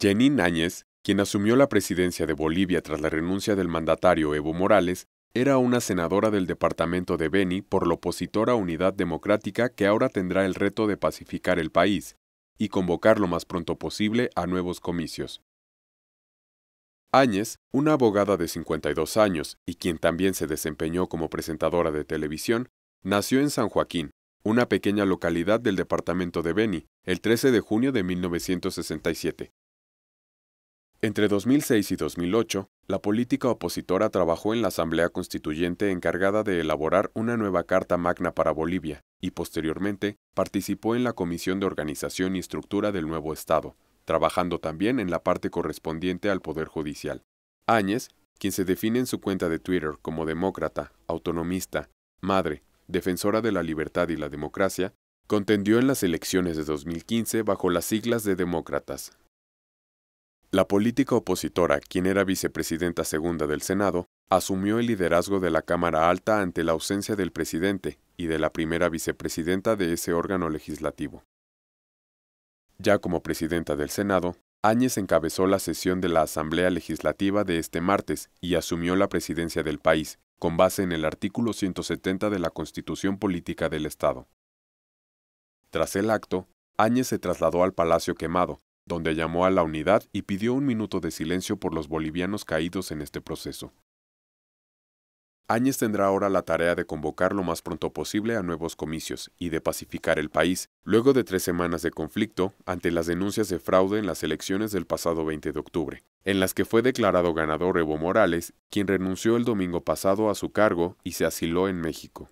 Jenín Áñez, quien asumió la presidencia de Bolivia tras la renuncia del mandatario Evo Morales, era una senadora del departamento de Beni por la opositora Unidad Democrática que ahora tendrá el reto de pacificar el país y convocar lo más pronto posible a nuevos comicios. Áñez, una abogada de 52 años y quien también se desempeñó como presentadora de televisión, nació en San Joaquín, una pequeña localidad del departamento de Beni, el 13 de junio de 1967. Entre 2006 y 2008, la política opositora trabajó en la Asamblea Constituyente encargada de elaborar una nueva Carta Magna para Bolivia y posteriormente participó en la Comisión de Organización y Estructura del nuevo Estado, trabajando también en la parte correspondiente al Poder Judicial. Áñez, quien se define en su cuenta de Twitter como demócrata, autonomista, madre, defensora de la libertad y la democracia, contendió en las elecciones de 2015 bajo las siglas de Demócratas, la política opositora, quien era vicepresidenta segunda del Senado, asumió el liderazgo de la Cámara Alta ante la ausencia del presidente y de la primera vicepresidenta de ese órgano legislativo. Ya como presidenta del Senado, Áñez encabezó la sesión de la Asamblea Legislativa de este martes y asumió la presidencia del país, con base en el artículo 170 de la Constitución Política del Estado. Tras el acto, Áñez se trasladó al Palacio Quemado, donde llamó a la unidad y pidió un minuto de silencio por los bolivianos caídos en este proceso. Áñez tendrá ahora la tarea de convocar lo más pronto posible a nuevos comicios y de pacificar el país, luego de tres semanas de conflicto ante las denuncias de fraude en las elecciones del pasado 20 de octubre, en las que fue declarado ganador Evo Morales, quien renunció el domingo pasado a su cargo y se asiló en México.